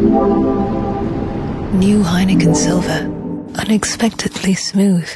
New Heineken Silver, unexpectedly smooth.